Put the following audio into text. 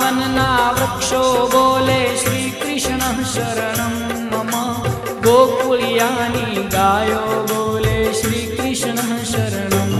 वनना वृक्षो बोले श्रीकृष्णः शरण मम। गोकुल्यानि गायो बोले श्रीकृष्णः शरण।